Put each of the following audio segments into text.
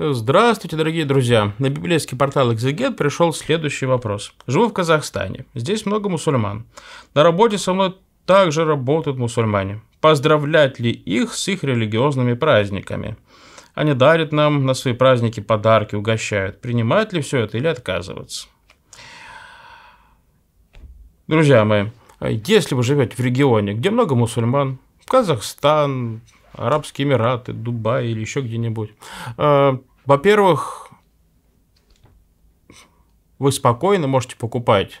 Здравствуйте, дорогие друзья! На библейский портал Экзегет пришел следующий вопрос. Живу в Казахстане. Здесь много мусульман. На работе со мной также работают мусульмане. Поздравлять ли их с их религиозными праздниками? Они дарят нам на свои праздники подарки, угощают. Принимать ли все это или отказываться? Друзья мои, если вы живете в регионе, где много мусульман, Казахстан, Арабские Эмираты, Дубай или еще где-нибудь. Э, во-первых, вы спокойно можете покупать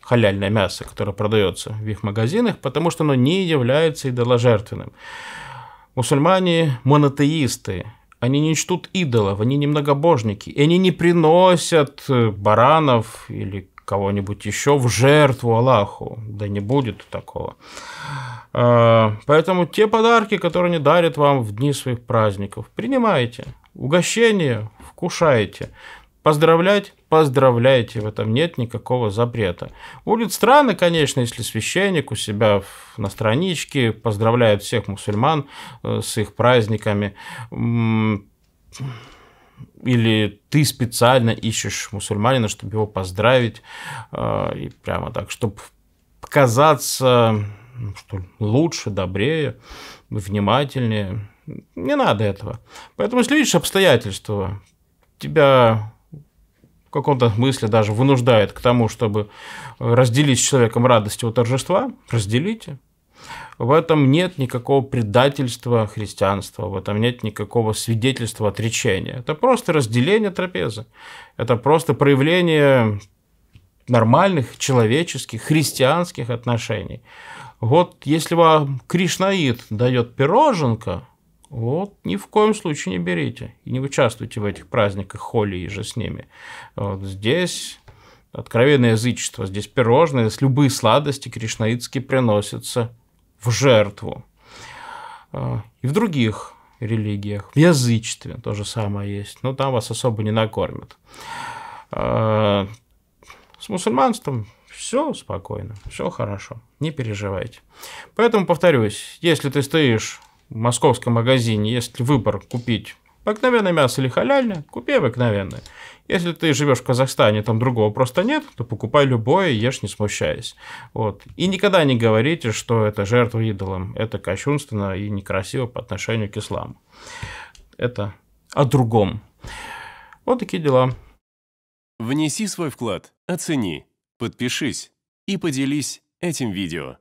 халяльное мясо, которое продается в их магазинах, потому что оно не является идоложертвенным. Мусульмане монотеисты, они не чтут идолов, они не многобожники, и они не приносят баранов или кого-нибудь еще в жертву Аллаху. Да не будет такого. А, поэтому те подарки, которые они дарят вам в дни своих праздников, принимайте. Угощение вкушайте. Поздравлять, поздравляйте, в этом нет никакого запрета. Будет странно, конечно, если священник у себя на страничке поздравляет всех мусульман э, с их праздниками или ты специально ищешь мусульманина, чтобы его поздравить, э, и прямо так, чтобы казаться ну, что лучше, добрее, внимательнее. Не надо этого. Поэтому, если видишь обстоятельства, тебя в каком-то смысле даже вынуждает к тому, чтобы разделить с человеком радость его торжества, разделите. В этом нет никакого предательства христианства, в этом нет никакого свидетельства отречения. Это просто разделение трапезы. Это просто проявление нормальных, человеческих, христианских отношений. Вот если вам Кришнаид дает пироженка, вот ни в коем случае не берите и не участвуйте в этих праздниках холи и же с ними. Вот здесь откровенное язычество, здесь пирожные, любые сладости кришнаитские приносятся в жертву. А, и в других религиях, в язычестве то же самое есть, но там вас особо не накормят. А, с мусульманством все спокойно, все хорошо, не переживайте. Поэтому повторюсь, если ты стоишь в московском магазине, есть выбор купить обыкновенное мясо или халяльное, купи обыкновенное. Если ты живешь в Казахстане, там другого просто нет, то покупай любое ешь не смущаясь. Вот. И никогда не говорите, что это жертва идолам. Это кощунственно и некрасиво по отношению к исламу. Это о другом. Вот такие дела. Внеси свой вклад, оцени, подпишись и поделись этим видео.